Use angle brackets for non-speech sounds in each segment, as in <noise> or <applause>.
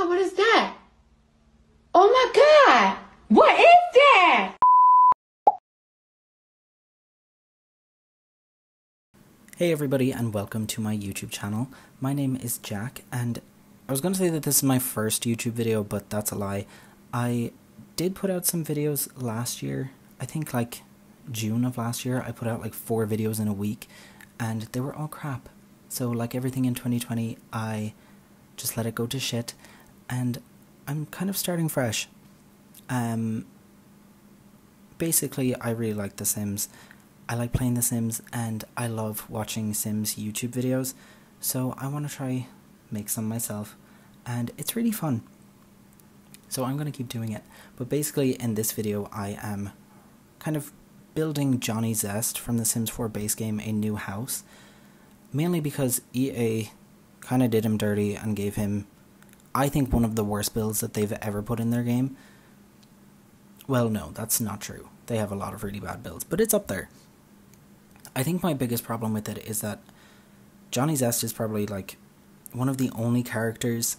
god, what is that? Oh my god, what is that? Hey everybody and welcome to my YouTube channel. My name is Jack and I was going to say that this is my first YouTube video but that's a lie. I did put out some videos last year, I think like June of last year. I put out like four videos in a week and they were all crap. So like everything in 2020 I just let it go to shit and I'm kind of starting fresh. Um basically I really like The Sims I like playing The Sims and I love watching Sims YouTube videos, so I want to try make some myself, and it's really fun. So I'm going to keep doing it. But basically, in this video, I am kind of building Johnny Zest from the Sims 4 base game a new house, mainly because EA kind of did him dirty and gave him, I think, one of the worst builds that they've ever put in their game. Well, no, that's not true. They have a lot of really bad builds, but it's up there. I think my biggest problem with it is that Johnny Zest is probably like one of the only characters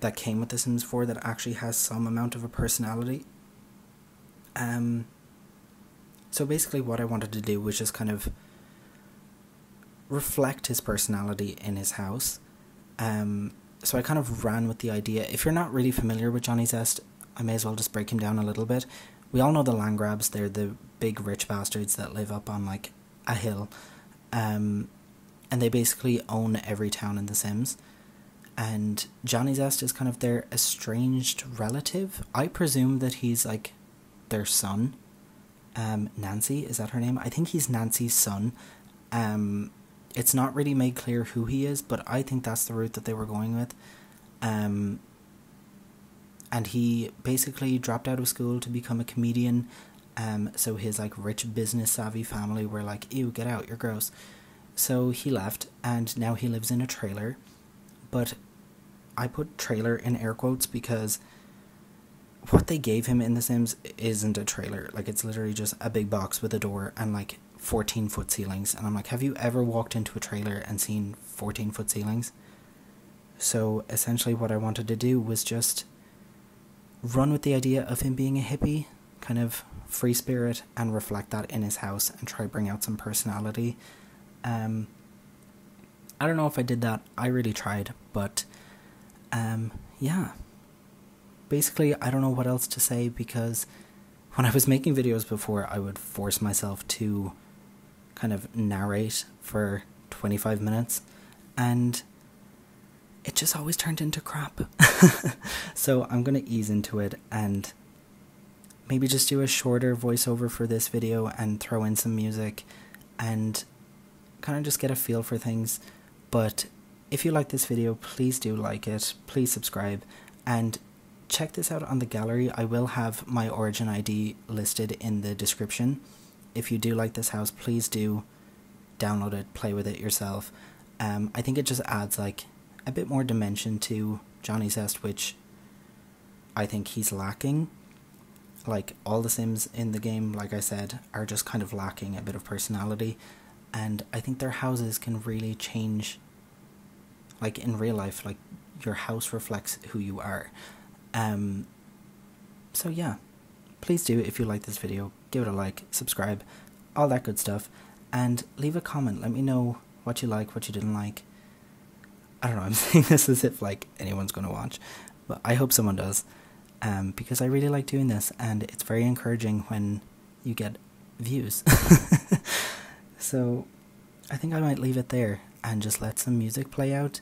that came with The Sims 4 that actually has some amount of a personality. Um, so basically, what I wanted to do was just kind of reflect his personality in his house. Um, so I kind of ran with the idea. If you're not really familiar with Johnny Zest, I may as well just break him down a little bit. We all know the Landgraabs, they're the big rich bastards that live up on like a hill, um, and they basically own every town in The Sims. And Johnny Zest is kind of their estranged relative. I presume that he's like their son. Um, Nancy is that her name? I think he's Nancy's son. Um, it's not really made clear who he is, but I think that's the route that they were going with. Um, and he basically dropped out of school to become a comedian um, so his like rich business savvy family were like, "Ew, get out, you're gross." So he left, and now he lives in a trailer. But I put trailer in air quotes because what they gave him in The Sims isn't a trailer. Like it's literally just a big box with a door and like 14 foot ceilings. And I'm like, have you ever walked into a trailer and seen 14 foot ceilings? So essentially, what I wanted to do was just run with the idea of him being a hippie, kind of free spirit and reflect that in his house and try bring out some personality. Um, I don't know if I did that. I really tried, but um, yeah. Basically, I don't know what else to say because when I was making videos before, I would force myself to kind of narrate for 25 minutes and it just always turned into crap. <laughs> so I'm going to ease into it and maybe just do a shorter voiceover for this video and throw in some music and kind of just get a feel for things. But if you like this video, please do like it, please subscribe, and check this out on the gallery. I will have my origin ID listed in the description. If you do like this house, please do download it, play with it yourself. Um, I think it just adds like a bit more dimension to Johnny Zest, which I think he's lacking like all the Sims in the game, like I said, are just kind of lacking a bit of personality, and I think their houses can really change. Like in real life, like your house reflects who you are. Um. So yeah, please do if you like this video, give it a like, subscribe, all that good stuff, and leave a comment. Let me know what you like, what you didn't like. I don't know. <laughs> I'm saying this as if like anyone's gonna watch, but I hope someone does um, because I really like doing this and it's very encouraging when you get views. <laughs> so I think I might leave it there and just let some music play out.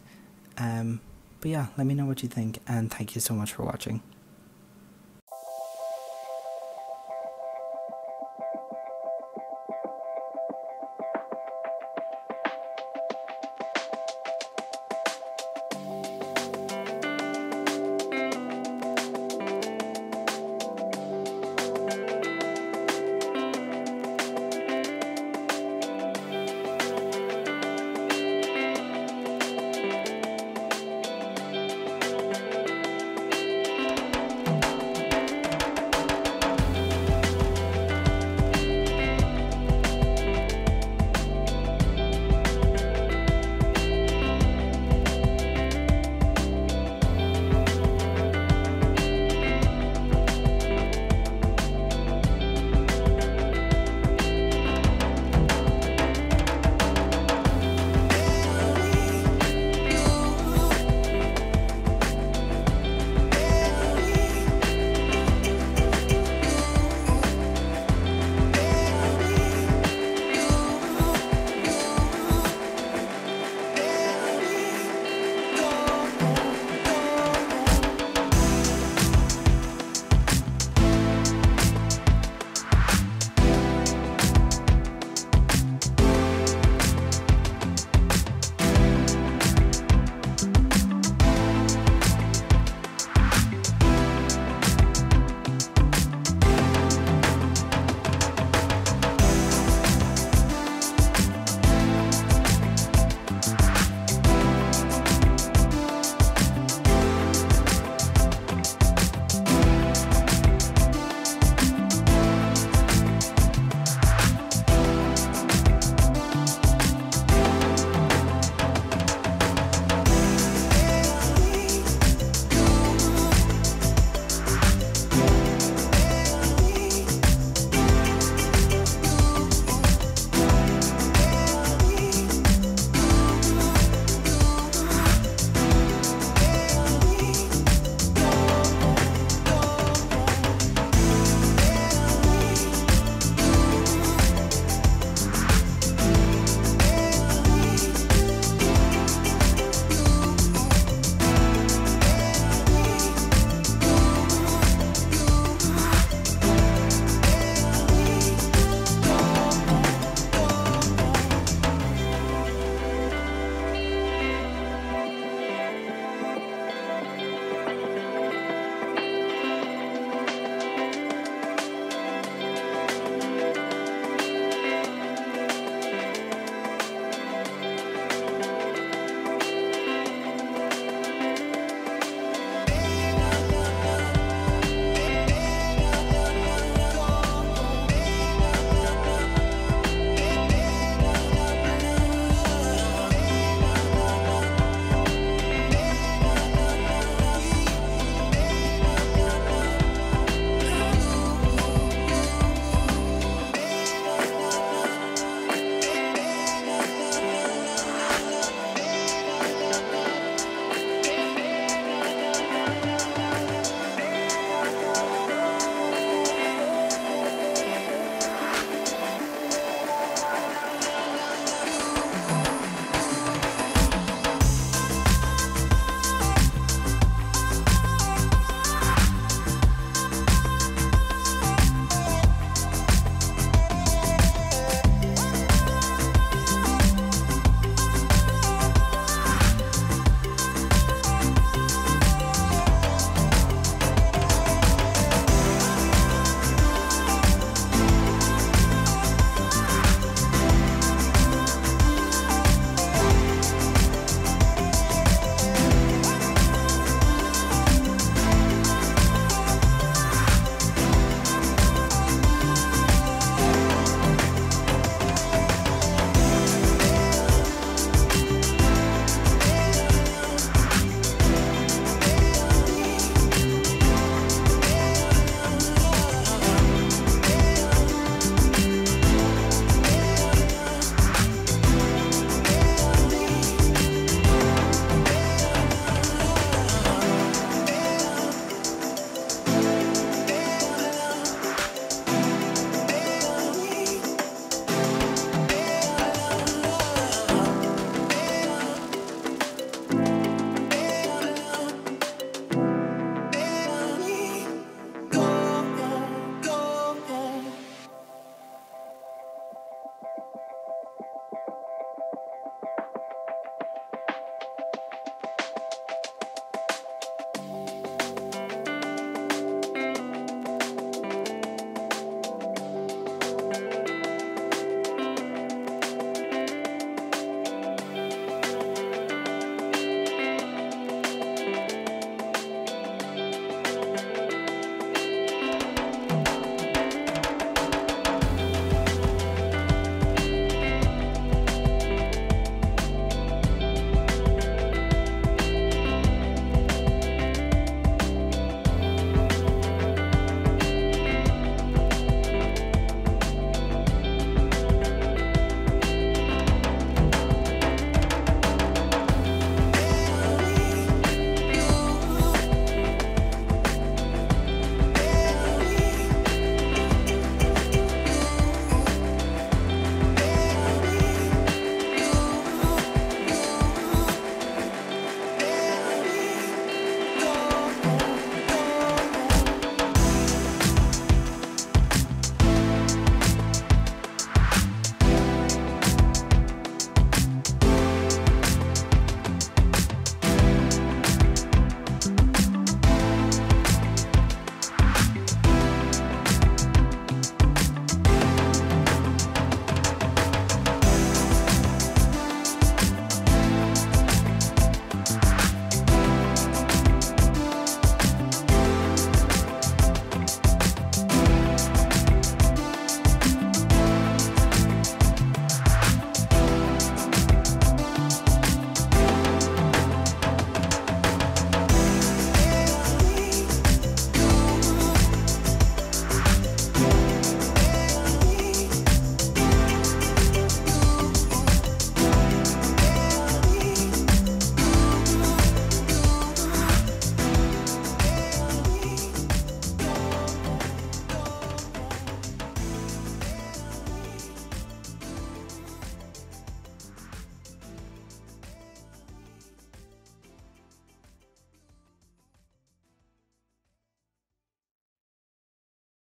Um, but yeah, let me know what you think and thank you so much for watching.